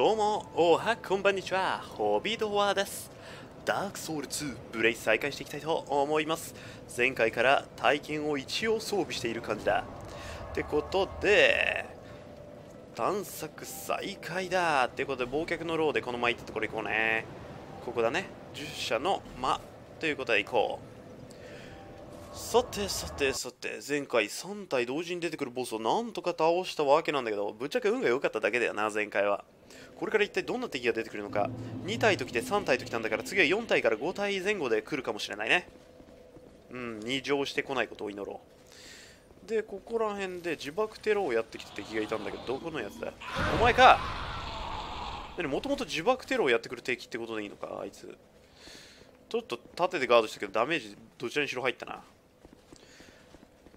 どうも、おはこんばんにちは、ホビドワです。ダークソウル2、ブレイス再開していきたいと思います。前回から体験を一応装備している感じだ。ってことで、探索再開だってことで、忘却のローでこの前行ったところ行こうね。ここだね。従者の間ということで行こう。さてさてさて前回3体同時に出てくるボスをなんとか倒したわけなんだけどぶっちゃけ運が良かっただけだよな前回はこれから一体どんな敵が出てくるのか。2体と来て3体と来たんだから次は4体から5体前後で来るかもしれないね。うん二乗してこないことを祈ろう。でここら辺で自爆テロをやってきた敵がいたんだけどどこのやつだ？お前か！もともと自爆テロをやってくる敵ってことでいいのかあいつ。ちょっと縦でガードしたけどダメージどちらにしろ入ったな。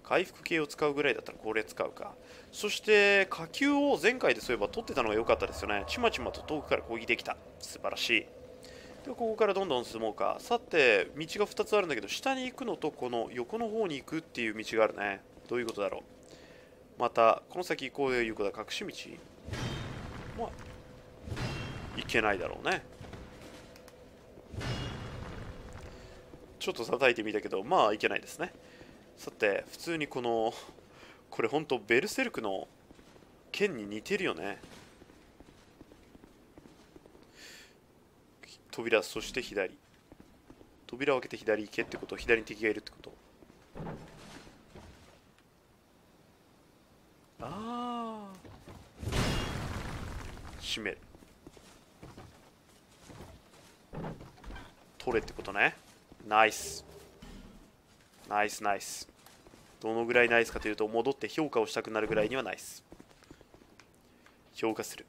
回復系を使うぐらいだったらこれ使うか。そして火球を前回でそういえば取ってたのが良かったですよね。ちまちまと遠くから攻撃できた。素晴らしい。でここからどんどん進もうか。さて道が2つあるんだけど下に行くのとこの横の方に行くっていう道があるね。どういうことだろう。またこの先行こういうことは隠し道。まあいけないだろうね。ちょっと叩いてみたけどまあいけないですね。さて普通にこのこれほんとベルセルクの剣に似てるよね。扉そして左。扉を開けて左行けってこと左に敵がいるってこと。ああ閉める。取れってことね。ナイス。ナイスナイスどのぐらいナイスかというと戻って評価をしたくなるぐらいにはナイス。評価する。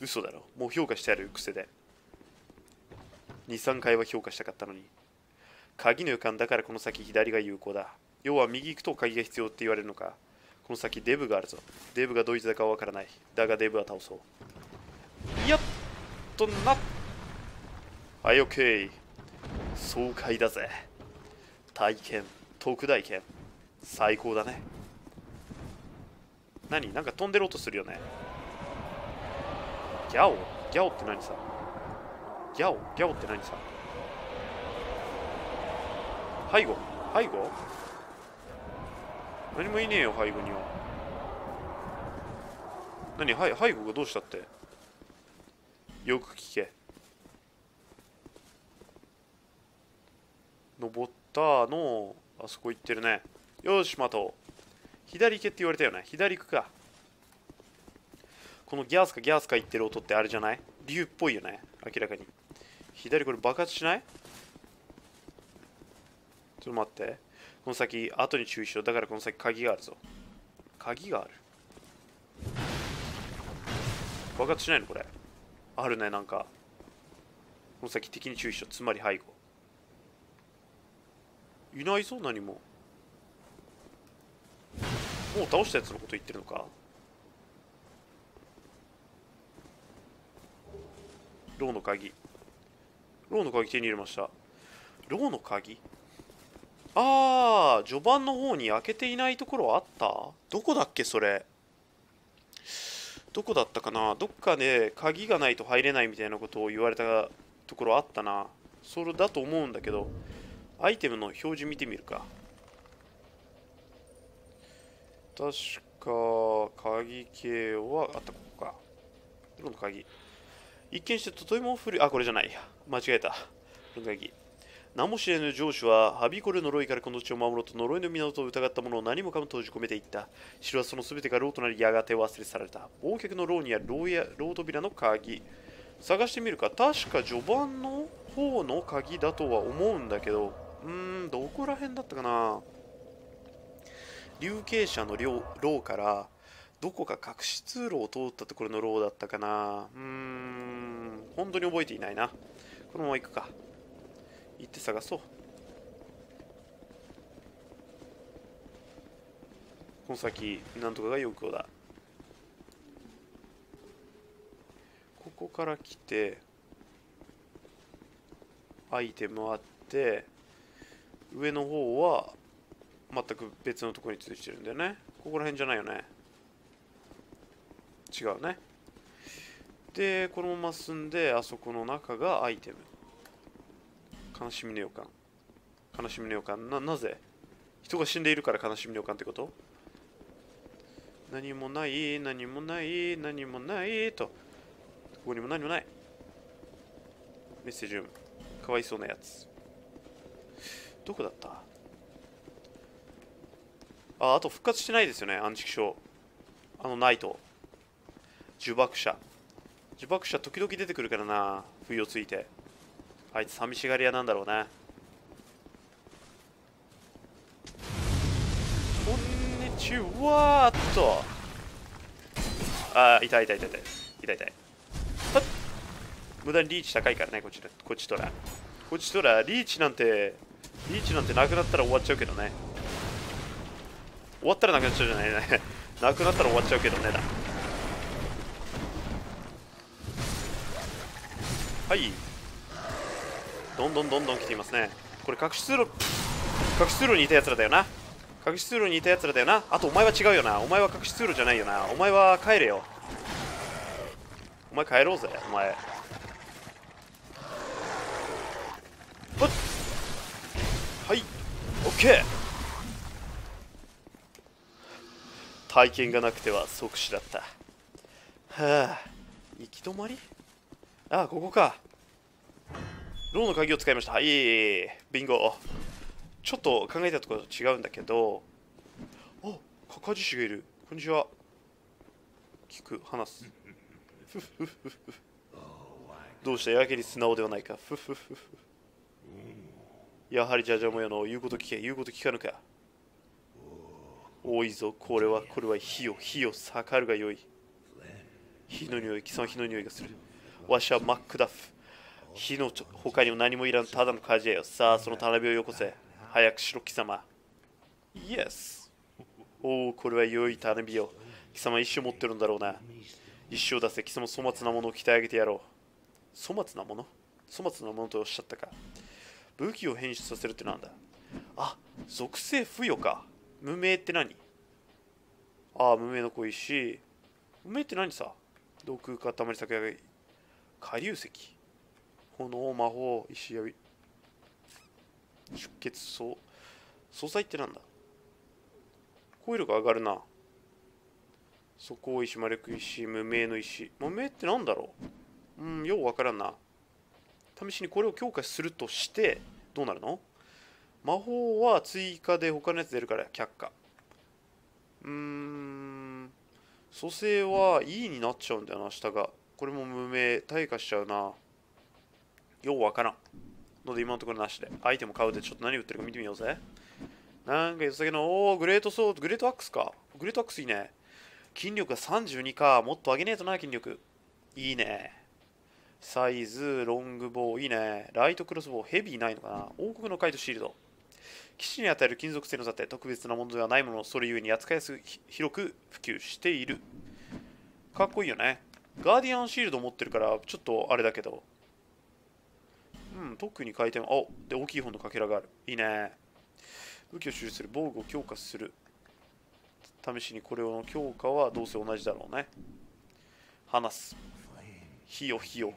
嘘だろ。もう評価してある癖で。23回は評価したかったのに。鍵の予感だからこの先左が有効だ。要は右行くと鍵が必要って言われるのか。この先デブがあるぞ。デブがどいつだかわからない。だがデブは倒そう。やっとな。はいオッケー爽快だぜ。体験。特大剣最高だね。何？なんか飛んでろうとするよね。ギャオ？ギャオって何さ？ギャオ？ギャオって何さ？背後？背後？何もいねえよ背後には。何？はい背後がどうしたって？よく聞け。登ったのあそこ行ってるね。よし待とう。左行けって言われたよね。左行くか。このギャースかギャースか言ってる音ってあれじゃない？竜っぽいよね。明らかに。左これ爆発しない？ちょっと待って。この先後に注意しろ。だからこの先鍵があるぞ。鍵がある？爆発しないのこれ？あるねなんか。この先敵に注意しろ。つまり背後。いないぞ何も。もう倒したやつのこと言ってるのか。ローの鍵。ローの鍵手に入れました。ローの鍵？ああ序盤の方に開けていないところあった？どこだっけそれ？どこだったかな？どっかで鍵がないと入れないみたいなことを言われたところあったな。それだと思うんだけど。アイテムの表示見てみるか。確か鍵系はあったここか。この鍵。一見してとても古い。あこれじゃない。間違えた。この鍵。名も知れぬ上司ははびこる呪いからこの地を守ろうと呪いの源を疑った者を何もかも閉じ込めていった。城はその全てが牢となりやがて忘れ去られた。忘却の牢にある牢や牢扉の鍵。探してみるか。確か序盤の方の鍵だとは思うんだけど。うーんどこら辺だったかな？流刑者の牢からどこか隠し通路を通ったところの牢だったかな？うーん本当に覚えていないな。このまま行くか。行って探そう。この先なんとかが有効だ。ここから来てアイテムあって上の方は全く別のところについてるんだよね。ここら辺じゃないよね。違うね。でこのまま進んであそこの中がアイテム。悲しみの予感。悲しみの予感。ななぜ？人が死んでいるから悲しみの予感ってこと？何もない何もない何もないと。ここにも何もない。メッセージルームかわいそうなやつ。どこだった？ああと復活してないですよね暗畜症あのナイト。呪縛者。呪縛者時々出てくるからな不意をついて。あいつ寂しがり屋なんだろうね。こんにちはっと。あー痛い痛い痛い痛い。痛い痛い。はっ。無駄にリーチ高いからねこっちこっちとら。こっちとらリーチなんてリーチなんてなくなったら終わっちゃうけどね。終わったらなくなっちゃうじゃないね。なくなったら終わっちゃうけどねだ。はい。どんどんどんどん来ていますね。これ隠し通路隠し通路にいたやつらだよな。隠し通路にいたやつらだよな。あとお前は違うよな。お前は隠し通路じゃないよな。お前は帰れよ。お前帰ろうぜお前ほっはいオッケー体験がなくては即死だった。はあ行き止まり？ああここか。ローの鍵を使いました。はいビンゴ。ちょっと考えたところと違うんだけど。あカカジシがいる。こんにちは。聞く話す。どうしたやけに素直ではないか。ふふふふ。やはりじゃじゃもよの言うこと聞け言うこと聞かぬか。多いぞ。これはこれは火を火を盛るがよい。火の匂い貴様火の匂いがする。わしはマックダフ火の他にも何もいらんただの火事やよ。さあそのたなびをよこせ。早くしろ貴様。イエスおおこれは良いたなびよ。貴様一生持ってるんだろうな。一生出せ。貴様粗末なものを鍛え上げてやろう。粗末なもの？粗末なものとおっしゃったか。武器を変質させるってなんだ？あ属性付与か。無名って何？ああ無名の小石無名って何さ？毒かたまり酒が下流石。炎魔法石やび出血素素材ってなんだ？コイルが上がるな。素行石魔力石無名の石。無名ってなんだろう？うんようわからんな。試しにこれを強化するとしてどうなるの魔法は追加で他のやつ出るから却下うーん蘇生は E になっちゃうんだよな下がこれも無名退化しちゃうなようわからんので今のところなしでアイテム買うでちょっと何売ってるか見てみようぜなんか良さげなおーグレートソードグレートアックスかグレートアックスいいね筋力が32かもっと上げねえとな筋力いいねサイズロングボウいいね。ライトクロスボウヘビーないのかな。王国のカイトシールド。騎士に与える金属製の盾。特別なものではないものをそれゆえに扱いやすく広く普及している。かっこいいよね。ガーディアンシールド持ってるからちょっとあれだけど。うん特に回転おで大きい方のかけらがある。いいね。武器を所持する。防具を強化する。試しにこれの強化はどうせ同じだろうね。話す。火よ火よ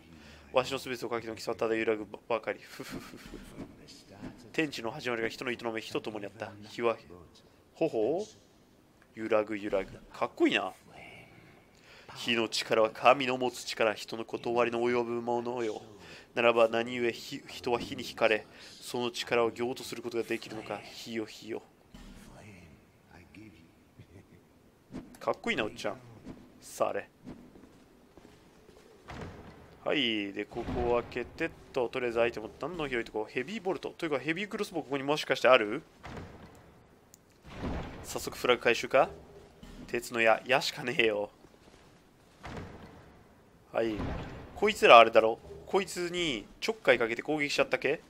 わしのすべてをかけの貴様ただ揺らぐばかり。天地の始まりが人の営み火と共にあった。火は頬揺らぐ揺らぐ。かっこいいな。火の力は神の持つ力人の断りの及ぶものよ。ならば何故人は火に惹かれその力を行とすることができるのか。火よ火よ。かっこいいなおっちゃん。さあれ。はいでここを開けてととりあえずアイテム何の広いとこヘビーボルト。というかヘビークロスボウここにもしかしてある？早速フラグ回収か？鉄の矢矢しかねえよ。はい。こいつらあれだろ？こいつにちょっかいかけて攻撃しちゃったっけ？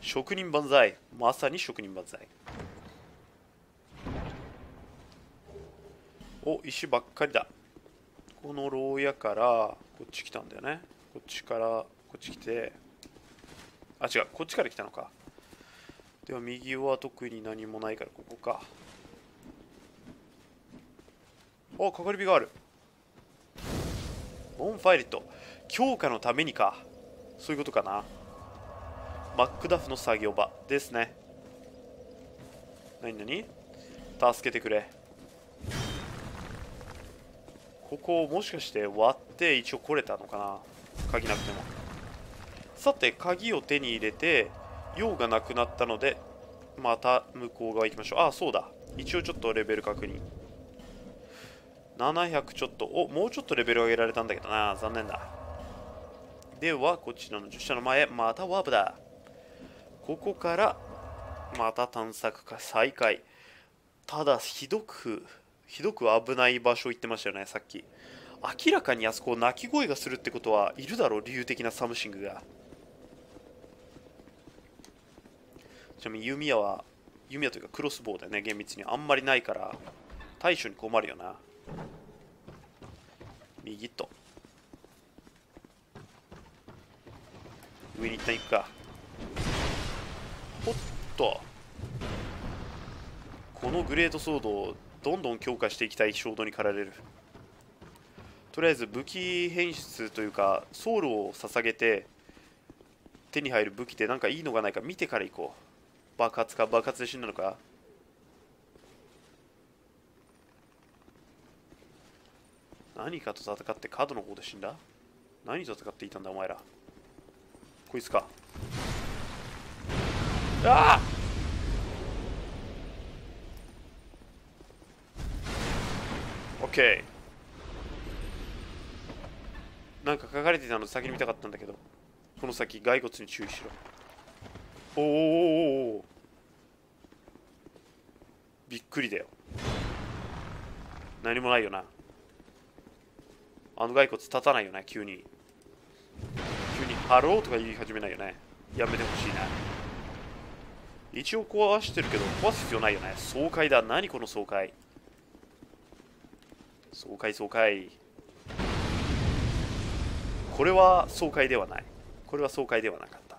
職人万歳。まさに職人万歳。お石ばっかりだ。この牢屋からこっち来たんだよね。こっちからこっち来て。あ違う。こっちから来たのか。では右は特に何もないからここか。あかかり火がある。ボンファイレット強化のためにか。そういうことかな。マックダフの作業場ですね。何何？助けてくれ。ここをもしかして割って一応来れたのかな？鍵なくても。さて鍵を手に入れて用がなくなったのでまた向こう側行きましょう。あそうだ。一応ちょっとレベル確認。700ちょっと。おもうちょっとレベル上げられたんだけどな。残念だ。ではこちらの10社の前またワープだ。ここからまた探索か。再開。ただひどくひどく危ない場所行ってましたよねさっき。明らかにあそこ鳴き声がするってことはいるだろう竜的な something が。ちなみに弓矢は弓矢というかクロスボウだよね厳密に。あんまりないから対処に困るよな。右と。上に一旦行くか。おっと。このグレートソードをどんどん強化していきたい衝動に駆られる。とりあえず武器変質というかソウルを捧げて手に入る武器でなんかいいのがないか見てから行こう。爆発か爆発で死んだのか。何かと戦って角の方で死んだ？何と戦っていたんだお前ら。こいつか。ああオッケーなんか書かれてたの先に見たかったんだけど。この先骸骨に注意しろ。おーおーおー。びっくりだよ。何もないよな。あの骸骨立たないよね急に。急にハローとか言い始めないよね。やめてほしいな。一応壊してるけど壊す必要ないよね。爽快だ。何この爽快。爽快爽快これは爽快ではない。これは爽快ではなかった。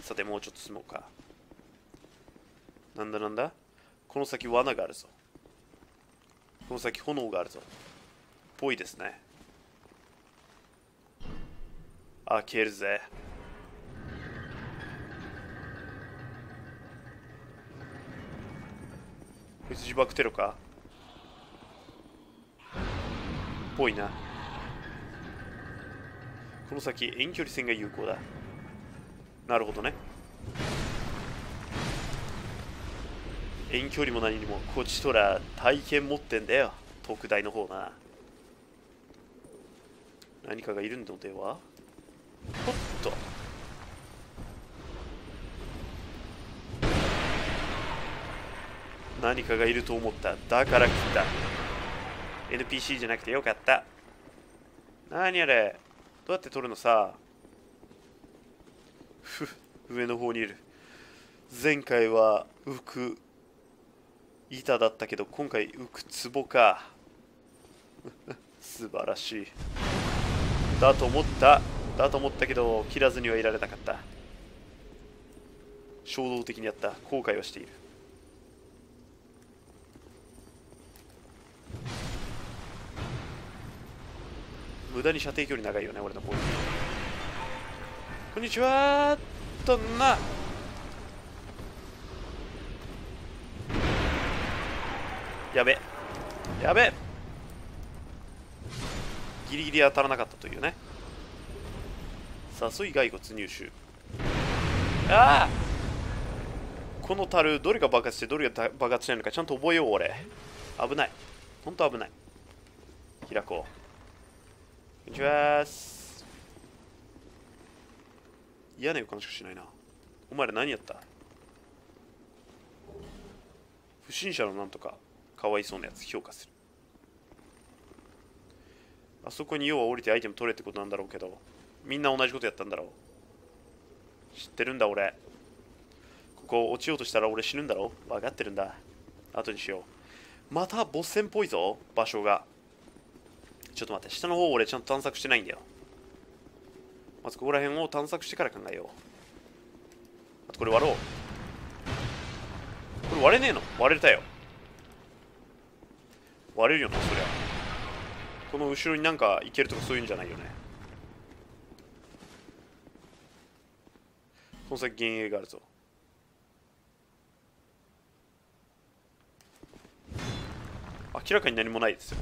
さてもうちょっと進もうか。なんだなんだ？この先罠があるぞ。この先炎があるぞ。ぽいですね。開けるぜ。こいつ自爆テロか？ぽいな。この先遠距離戦が有効だ。なるほどね。遠距離も何にもこっちとら体験持ってんだよ。特大の方な。何かがいるのでは。ほっと。何かがいると思った。だから来た。NPC じゃなくてよかった。何あれ？どうやって取るのさ？ふ上の方にいる。前回は浮く板だったけど今回浮く壺か。素晴らしい。だと思った。だと思ったけど切らずにはいられなかった。衝動的にやった。後悔はしている。無駄に射程距離長いよね俺のボール。こんにちはとな。やべ。やべ。ギリギリ当たらなかったというね。誘い骸骨入手。ああこの樽どれが爆発してどれが爆発しないのかちゃんと覚えよう俺。危ない。ほんと危ない。開こう。こんにちは嫌な予感しかしないな。お前ら何やった？不審者のなんとかかわいそうなやつ評価する。あそこに要は降りてアイテム取れってことなんだろうけどみんな同じことやったんだろう。知ってるんだ俺。ここ落ちようとしたら俺死ぬんだろ分かってるんだ。後にしよう。またボス戦っぽいぞ場所が。ちょっと待って下の方俺ちゃんと探索してないんだよ。まずここら辺を探索してから考えよう。あとこれ割ろう。これ割れねえの？割れたよ。割れるよなそりゃ。この後ろになんか行けるとかそういうんじゃないよね。この先幻影があるぞ。明らかに何もないですよ。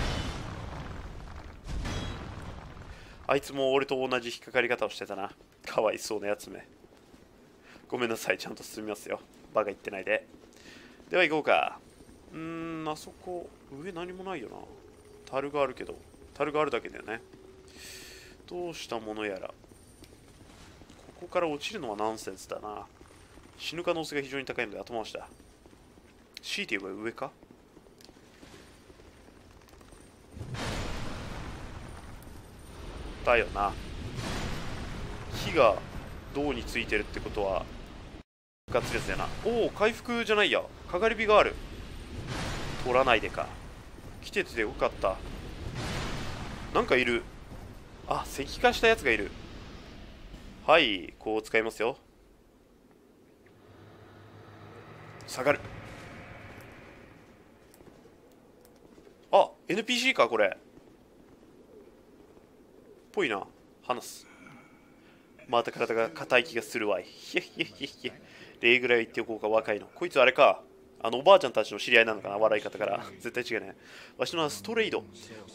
あいつも俺と同じ引っかかり方をしてたな。かわいそうなやつめ。ごめんなさいちゃんと進みますよ。バカ言ってないで。では行こうか。うーんあそこ上何もないよな。樽があるけど。樽があるだけだよね。どうしたものやら。ここから落ちるのはナンセンスだな。死ぬ可能性が非常に高いので後回しだ。強いて言えば上か？だよな。火が銅についてるってことはガツレツやな。おお回復じゃないや。かがり火がある。取らないでか。来ててよかった。なんかいる。あ石化したやつがいる。はいこう使いますよ。下がる。あ NPC かこれ。ぽいな話す。また体が硬い気がするわい。ひへひへひへひへ礼ぐらい言っておこうか若いの。こいつあれか。あのおばあちゃんたちの知り合いなのかな笑い方から。絶対違うね。わしの名はストレイド。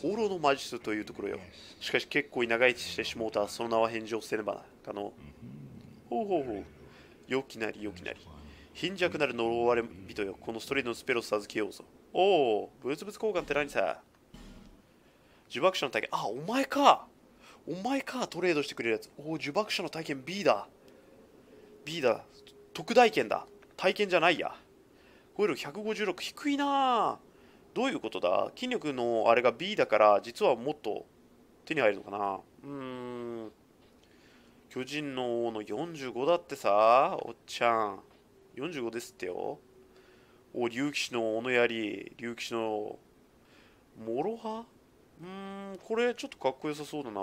放浪の魔術というところよ。しかし結構長生きしてしもうたその名は返事をせねばかのほうほうほう。良きなり良きなり。貧弱なる呪われ人よ。このストレイドのスペルを授けようぞ。おお物々交換って何さ。呪縛者の体験。あお前か。お前かトレードしてくれるやつ。おお呪縛者の体験 B だ。B だ。特大剣だ。体験じゃないや。これ156低いな。どういうことだ？筋力のあれが B だから実はもっと手に入るのかな。うーん。巨人の王の45だってさおっちゃん。45ですってよ。お竜騎士の小野槍。竜騎士のモロハうーんこれちょっとかっこよさそうだな。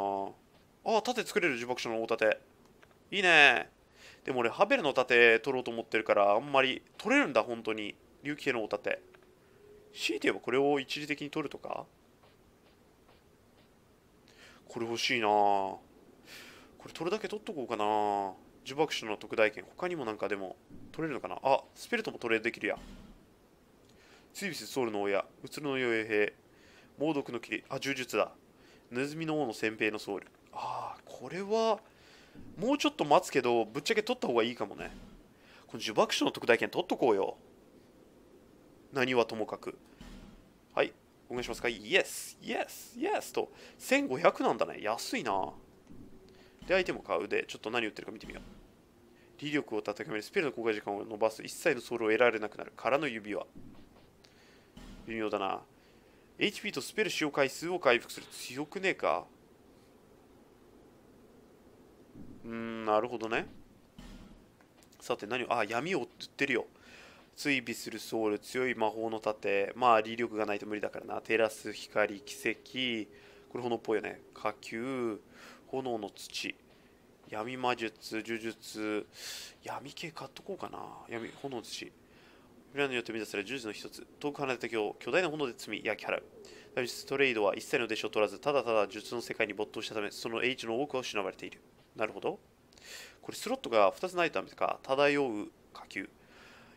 あ盾作れる呪縛者の大盾。いいね。でも俺ハベルの盾取ろうと思ってるからあんまり取れるんだ本当に。竜騎兵の大盾。強いて言えばこれを一時的に取るとか？これ欲しいな。これ取るだけ取っとこうかな。呪縛者の特大剣他にもなんかでも取れるのかな？あスペルトもトレードできるや。ツイビスソウルの親うつるの傭兵。猛毒の霧あ柔術だ。ネズミの王の先兵のソウルああこれはもうちょっと待つけどぶっちゃけ取った方がいいかもね。この呪縛者の特大剣取っとこうよ。何はともかく。はいお願いしますか。イエスイエスイエスと1500なんだね。安いな。でアイテムを買う。でちょっと何売ってるか見てみよう。威力を高める。スペルの効果時間を伸ばす。一切のソウルを得られなくなる。空の指輪。微妙だな。HP とスペル使用回数を回復する強くねえか？うーんなるほどね。さて何を？あ闇を売ってるよ。追尾するソウル強い魔法の盾。まあ利力がないと無理だからな。照らす光奇跡。これ炎っぽいよね。火球。炎の土。闇魔術呪術。闇系買っとこうかな。闇炎の土。裏によって生み出される呪術の一つ。遠く離れた今日巨大な炎で罪焼き払う。ダビストレイドは一切の弟子を取らずただただ術の世界に没頭したためその H の多くを失われている。なるほど。これスロットが2つないためか。漂う火球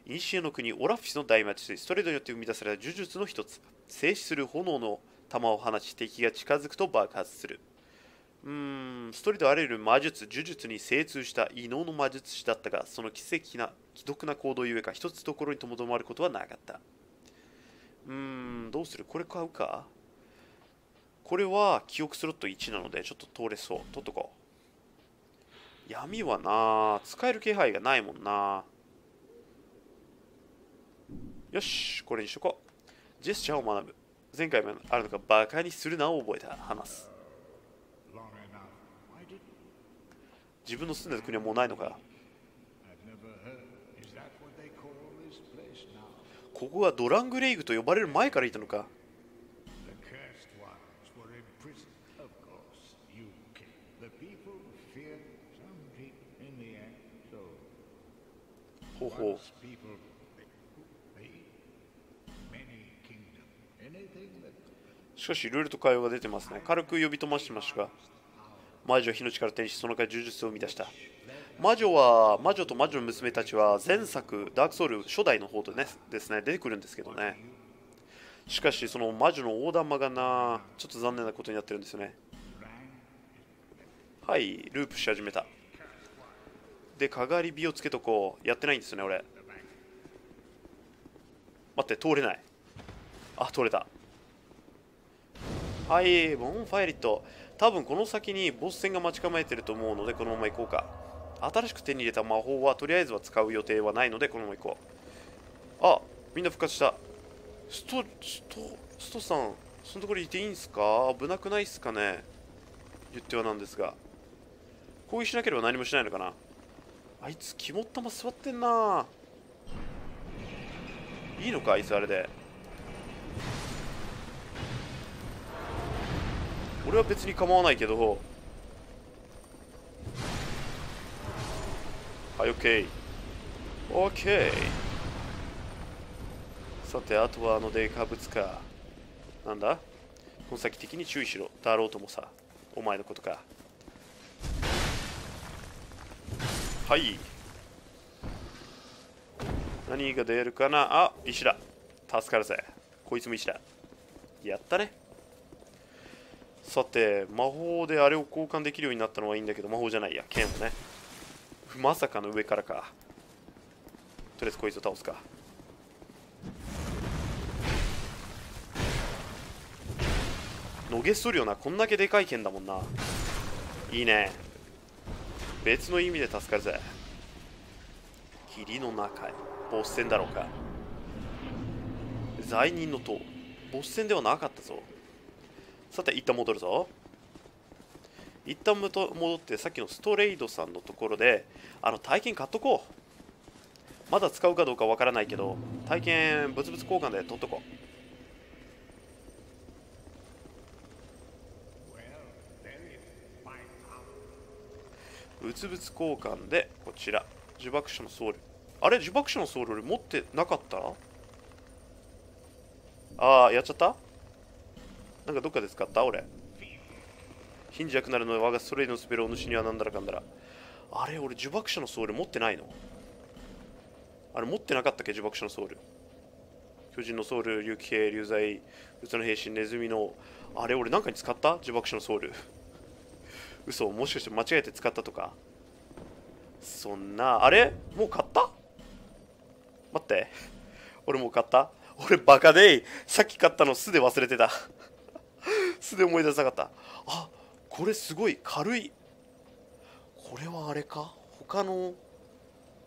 イニシエの国オラフィスの大魔術ストレートによって生み出された呪術の一つ。静止する炎の玉を放ち敵が近づくと爆発する。うーん。ストレートあらゆる魔術呪術に精通した異能の魔術師だったがその奇跡な奇毒な行動ゆえか一つところにともどまることはなかった。うーんどうする？これ買うか？これは記憶スロット1なのでちょっと通れそう。取っとこう。闇はな使える気配がないもんな。よしこれにしとこう。ジェスチャーを学ぶ。前回もあるのかバカにするなを覚えた。話す。自分の住んでる国はもうないのか？ここはドラングレイグと呼ばれる前からいたのか？方法しかしいろいろと会話が出てますね軽く呼び止ましてましたが魔女は火の力を手にしその間呪術を生み出した。魔女は魔女と魔女の娘たちは前作ダークソウル初代の方でねですね出てくるんですけどね。しかしその魔女の横断魔がなちょっと残念なことになってるんですよね。はいループし始めた。でかがり火をつけとこう。やってないんですよね俺。待って通れない。あ通れた。はいボンファイリット。多分この先にボス戦が待ち構えてると思うのでこのまま行こうか。新しく手に入れた魔法はとりあえずは使う予定はないのでこのまま行こう。あみんな復活した。ストストストさんそのところにいていいんすか？危なくないっすかね？言ってはなんですが。攻撃しなければ何もしないのかな？あいつ肝っ玉座ってんな。いいのか？あいつあれで。俺は別に構わないけど。はい OK OK さてあとはあのデカブツかなんだ？この先的に注意しろ。だろうともさ。お前のことか。はい。何が出るかな？あ石だ助かるぜ。こいつも石だやったね。さて魔法であれを交換できるようになったのはいいんだけど魔法じゃないや。剣をね。まさかの上からか。とりあえずこいつを倒すか。のげするよな。こんだけでかい剣だもんな。いいね。別の意味で助かるぜ。霧の中へ。ボス戦だろうか。罪人の塔。ボス戦ではなかったぞ。さて一旦戻るぞ。一旦戻ってさっきのストレイドさんのところであの体験買っとこう。まだ使うかどうかわからないけど体験物々交換で取っとこう。物々交換でこちら。呪縛者のソウルあれ？呪縛者のソウル俺持ってなかった？ああやっちゃった？なんかどっかで使った？俺。貧弱なるのは我がストレイのスペルお主にはなんだらかんだら。あれ俺呪縛者のソウル持ってないの？あれ持ってなかったっけ？呪縛者のソウル。巨人のソウル、竜気兵、流罪、うつの兵士、ネズミの。あれ俺なんかに使った？呪縛者のソウル。嘘もしかして間違えて使ったとか？そんな。あれもう買った？待って。俺もう買った。俺バカでいさっき買ったの素で忘れてた。素で思い出さなかった。あこれすごい軽い。これはあれか？他の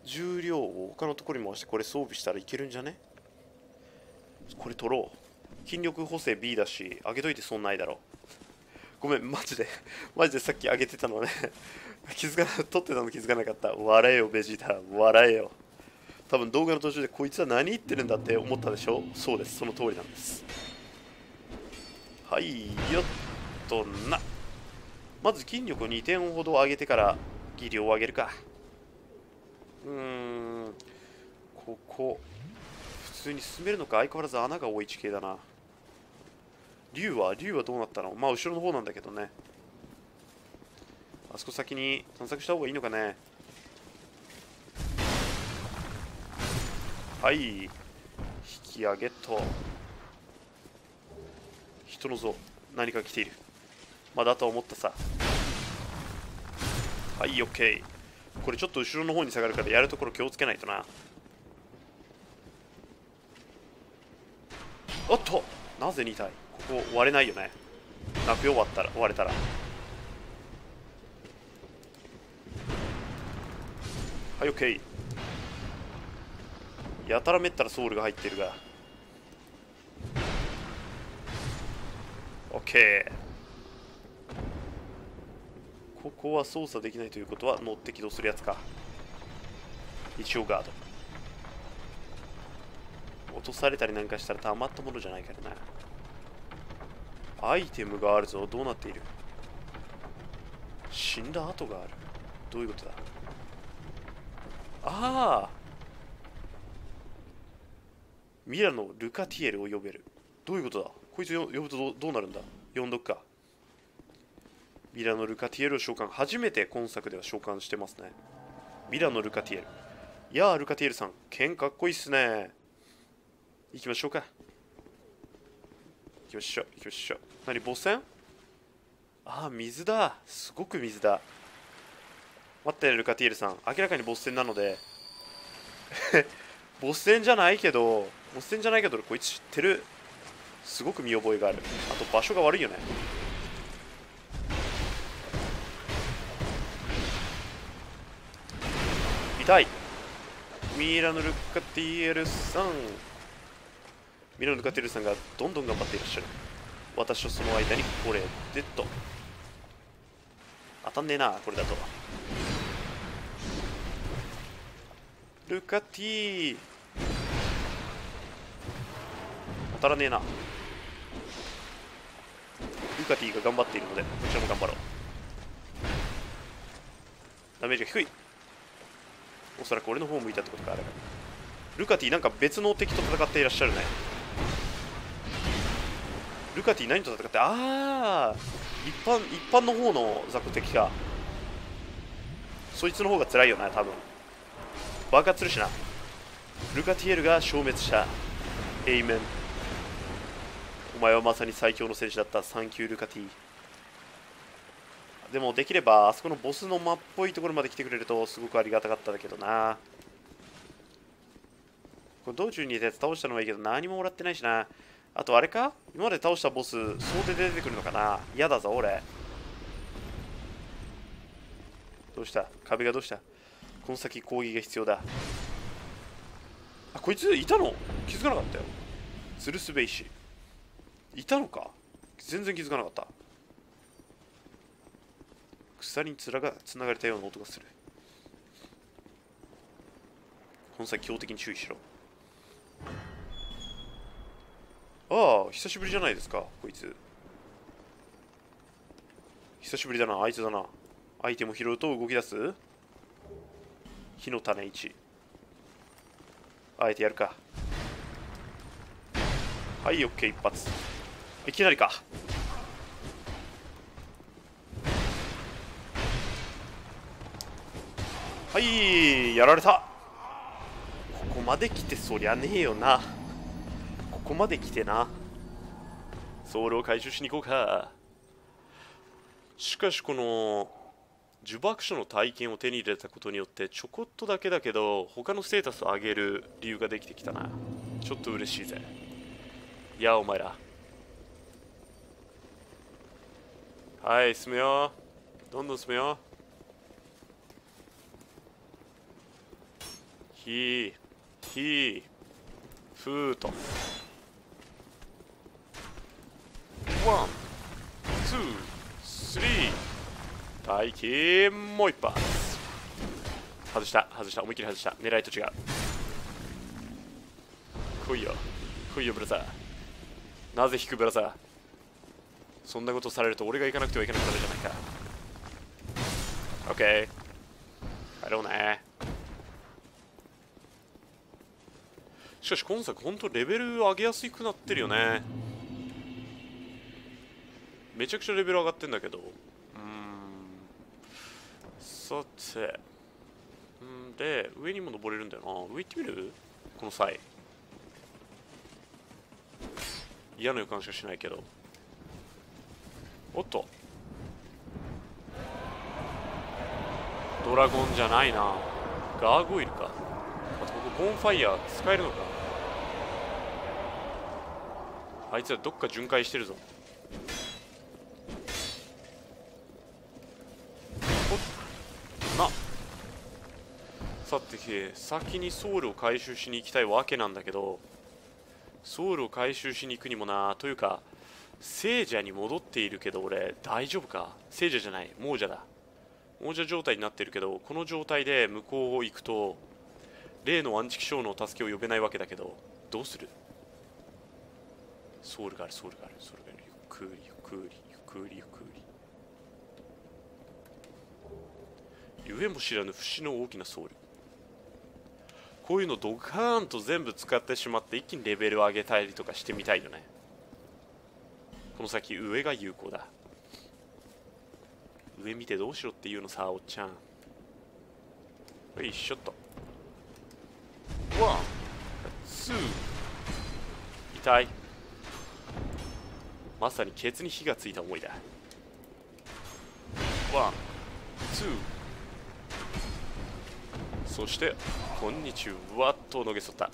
重量を他のところに回してこれ装備したらいけるんじゃね？これ取ろう。筋力補正 B だし上げといて損ないだろごめんマジでマジでさっき上げてたのね気づかな撮ってたの気づかなかった。笑えよベジータ。笑えよ。多分動画の途中でこいつは何言ってるんだって思ったでしょ？そうです。その通りなんです。はいよっとな。まず筋力を2点ほど上げてから技量を上げるか。うーんここ普通に進めるのか相変わらず穴が多い地形だな。竜は竜はどうなったの？まあ後ろの方なんだけどね。あそこ先に探索した方がいいのかね。はい引き上げと。人の像何か来ている。まだと思ったさ。はい OK これちょっと後ろの方に下がるからやるところ気をつけないとな。おっと！なぜ2体？ここ割れないよね。泣くよ終わったら。割れたら。はい OK やたらめったらソウルが入ってるが。OK ここは操作できないということは乗って起動するやつか。一応ガード。落とされたりなんかしたらたまったものじゃないからな。アイテムがあるぞ。どうなっている？死んだ跡がある。どういうことだ？ああミラのルカティエルを呼べる。どういうことだ？こいつ呼ぶとどうなるんだ？呼んどくか。ミラノ・ルカティエルを召喚。初めて今作では召喚してますね。ミラノ・ルカティエル。いやールカティエルさん剣かっこいいっすね。行きましょうか。行きましょう行きましょう何ボス戦？ああ水だ。すごく水だ。待ってルカティエルさん。明らかにボス戦なので。ボス戦じゃないけどボス戦じゃないけどこいつ知ってる。すごく見覚えがある。あと場所が悪いよね。痛い。ミイラノ・ルカティエルさん。ミラノ・ルカティエルさんがどんどん頑張っていらっしゃる。私とその間にこれでと。当たんねえなこれだと。ルカティ。当たらねえな。カティが頑張っているのでこちらも頑張ろう。ダメージが低い。おそらく俺の方向いたってことかあれ。ルカティなんか別の敵と戦っていらっしゃるね。ルカティ何と戦ってああ一般一般の方の雑魚敵か。そいつの方が辛いよな多分。爆発するしな。ルカティエルが消滅したエイメン。お前はまさに最強の戦士だった。サンキュールカティ。でもできればあそこのボスの間っぽいところまで来てくれるとすごくありがたかっただけどな。これ道中にいたやつ倒したのはいいけど何ももらってないしな。あとあれか？今まで倒したボス総出で出てくるのかな？嫌だぞ俺。どうした？壁がどうした？この先攻撃が必要だ。あこいついたの？気づかなかったよ。吊るすべ石。いたのか？全然気づかなかった。鎖につらがつながれたような音がする。この先強敵に注意しろ。ああ久しぶりじゃないですかこいつ。久しぶりだなあいつだな。アイテムを拾うと動き出す？火の種1あえてやるか。はいオッケー一発。いきなりか。はいやられた。ここまで来てそりゃねえよな。ここまで来てな。ソウルを回収しに行こうか。しかしこの呪縛書の体験を手に入れたことによってちょこっとだけだけど他のステータスを上げる理由ができてきたな。ちょっと嬉しいぜ。いやお前ら。はい進むよどんどん進むよひひふーと one two three 待機もう一発外した外した思いっきり外した狙いと違う来いよ来いよ brother なぜ引く brother そんなことされると俺が行かなくてはいけなくなるじゃないか。OK 帰ろうねしかし今作本当レベル上げやすくなってるよね。めちゃくちゃレベル上がってんだけど。うん。さて。んで上にも登れるんだよな。上行ってみる？この際。嫌な予感しかしないけど。おっと。ドラゴンじゃないな。ガーゴイルか。あとここボンファイヤー使えるのか。あいつらどっか巡回してるぞ。おっ。な。さて先にソウルを回収しに行きたいわけなんだけどソウルを回収しに行くにもな。というか聖者に戻っているけど俺大丈夫か？聖者じゃない。亡者だ。亡者状態になってるけどこの状態で向こうを行くと例のアンチキショーの助けを呼べないわけだけどどうする？ソウルがあるソウルがある。ソウルがある。ゆっくりゆっくりゆっくりゆっくりゆえも知らぬ節の大きなソウル。こういうのドカーンと全部使ってしまって一気にレベルを上げたりとかしてみたいよね。この先上が有効だ。上見てどうしろっていうのさおっちゃん。よいしょっと。ワンツー。痛い。まさにケツに火がついた思いだ。ワンツー。そしてこんにちはわっとのげそった。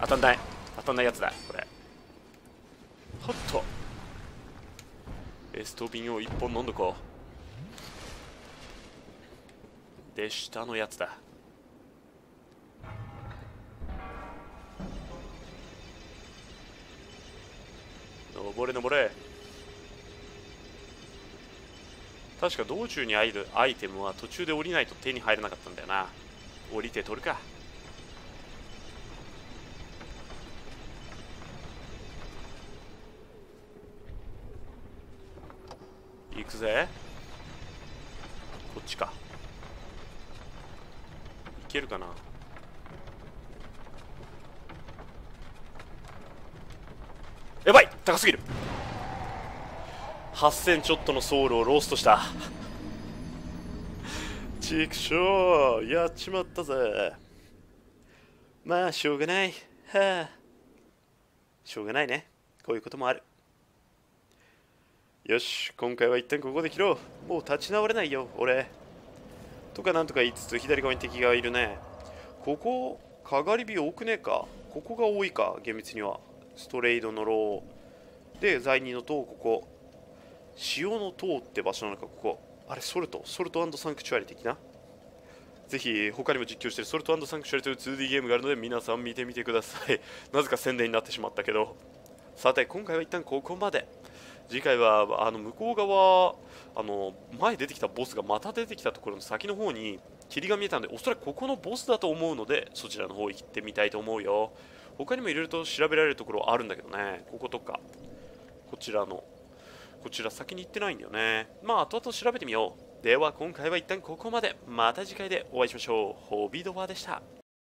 当たんない。当たんないやつだこれ。ほっと。エストビンを1本飲んどこう。で下のやつだ。登れ登れ。確か道中にあるアイテムは途中で降りないと手に入らなかったんだよな。降りて取るか。行くぜ。こっちか。いけるかな。やばい！高すぎる。8000ちょっとのソウルをローストした。チクショーやっちまったぜ。まあしょうがない。はあ。しょうがないね。こういうこともある。よし今回は一旦ここで切ろう。もう立ち直れないよ俺。とかなんとか言いつつ左側に敵がいるね。ここかがり火多くねえか？ここが多いか厳密には。ストレイドのローで罪人の塔ここ。潮の塔って場所なのかここ。あれソルト？ソルトサンクチュアリ的な？ぜひ他にも実況してるソルトサンクチュアリという 2D ゲームがあるので皆さん見てみてください。なぜか宣伝になってしまったけど。さて今回は一旦ここまで。次回はあの向こう側あの前出てきたボスがまた出てきたところの先の方に霧が見えたのでおそらくここのボスだと思うのでそちらの方行ってみたいと思うよ。他にもいろいろと調べられるところあるんだけどね。こことかこちらのこちら先に行ってないんだよね。まあ後々調べてみよう。では今回は一旦ここまで。また次回でお会いしましょう。ホビドバでした。